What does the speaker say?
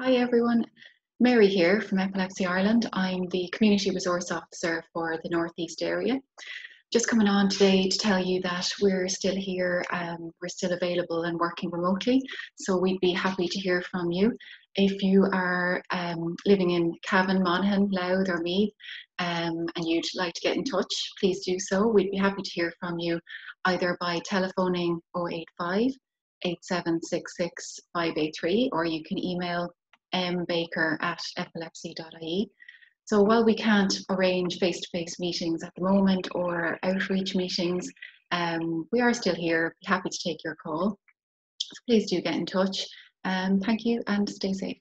Hi everyone, Mary here from Epilepsy Ireland. I'm the Community Resource Officer for the Northeast area. Just coming on today to tell you that we're still here, um, we're still available and working remotely, so we'd be happy to hear from you. If you are um, living in Cavan, Monaghan, Louth or Meath um, and you'd like to get in touch, please do so. We'd be happy to hear from you either by telephoning 085 8766 583 or you can email mbaker at epilepsy.ie. So while we can't arrange face-to-face meetings at the moment or outreach meetings, um, we are still here, happy to take your call. So please do get in touch. Um, thank you and stay safe.